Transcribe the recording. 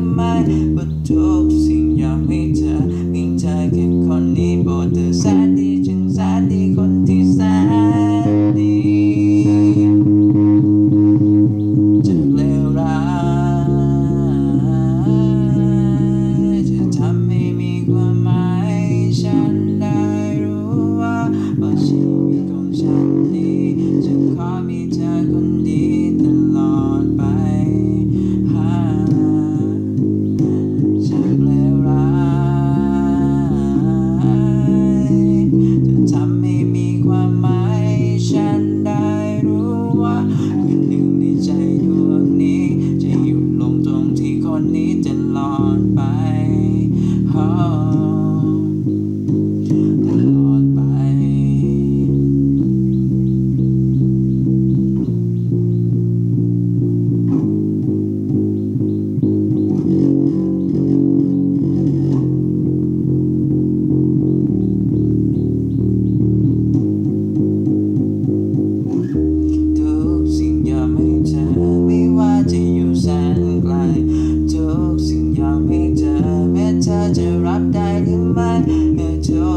in mind, but sing your yummy. ได้รู้ว่าคืนหนึ่งในใจดวงนี้ จะหยุดลงตรงที่คนนี้จะหลอนไป oh. แสนไกลทุกสิ่งอย่างไม่เจอแม้เธอจะรับได้หรือไม่แม้เธอ